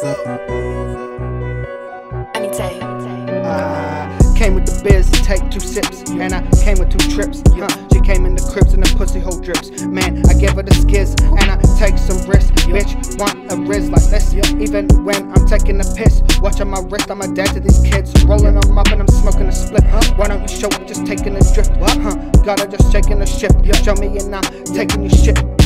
Came with the biz, take two sips, and I came with two trips. Huh? She came in the cribs and the pussy hole drips. Man, I give her the skiz, and I take some risks. Bitch, want a riz like this, even when I'm taking a piss. Watching my wrist, I'm a dad to these kids. Rolling them up and I'm smoking a split. Why don't you show up just taking a drift? Huh? Got her just shaking the ship. Show me and I'm taking your shit.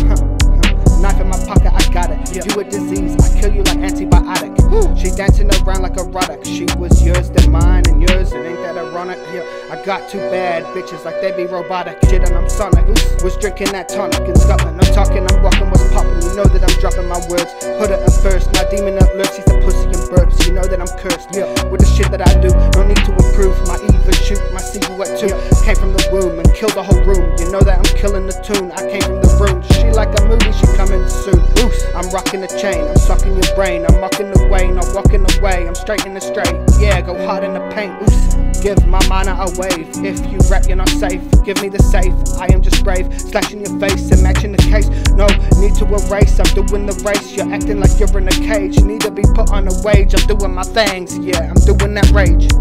I kill you like antibiotic. Hmm. She dancing around like erotic. She was yours, then mine, and yours. And ain't that ironic? Yeah, I got two bad bitches like they be robotic. Shit, and I'm sonic. Was drinking that tonic in Scotland. I'm talking, I'm walking, what's popping? You know that I'm dropping my words. Put it at first, my demon up lurks. He's the pussy and burps. You know that I'm cursed. Yeah, with the shit that I do, no need to improve. My even shoot, my cigarette too. Came from the womb and killed the whole room. You know that I'm killing the tune. I came from the room. She like a movie, she coming soon. I'm rocking the chain, I'm sucking your brain. I'm walking away, not walking away. I'm straight in the straight. Yeah, go hard in the paint. Oos, give my mind a wave. If you rap, you're not safe. Give me the safe. I am just brave. Slashing your face and the case. No need to erase. I'm doing the race. You're acting like you're in a cage. Need to be put on a wage. I'm doing my things. Yeah, I'm doing that rage.